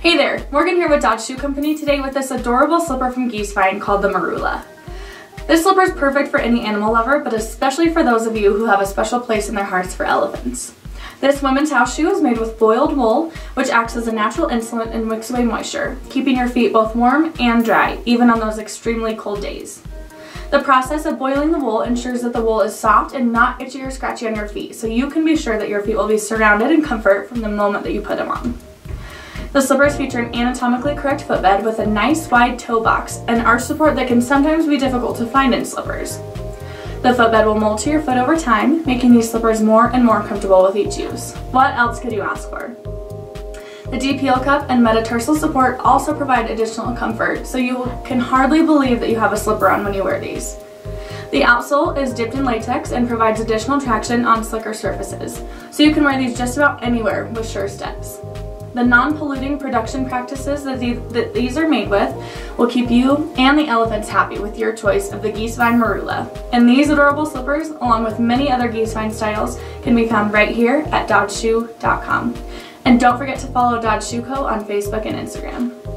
Hey there, Morgan here with Dodds Shoe Company today with this adorable slipper from Giesswein called the Marula. This slipper is perfect for any animal lover, but especially for those of you who have a special place in their hearts for elephants. This women's house shoe is made with boiled wool, which acts as a natural insulant and wicks away moisture, keeping your feet both warm and dry, even on those extremely cold days. The process of boiling the wool ensures that the wool is soft and not itchy or scratchy on your feet, so you can be sure that your feet will be surrounded in comfort from the moment that you put them on. The slippers feature an anatomically correct footbed with a nice wide toe box and arch support that can sometimes be difficult to find in slippers. The footbed will mold to your foot over time, making these slippers more and more comfortable with each use. What else could you ask for? The DPL cup and metatarsal support also provide additional comfort, so you can hardly believe that you have a slipper on when you wear these. The outsole is dipped in latex and provides additional traction on slicker surfaces, so you can wear these just about anywhere with sure steps. The non-polluting production practices that, these are made with will keep you and the elephants happy with your choice of the Giesswein Marula. And these adorable slippers, along with many other Giesswein styles, can be found right here at doddsshoe.com. And don't forget to follow Dodds Shoe Co. on Facebook and Instagram.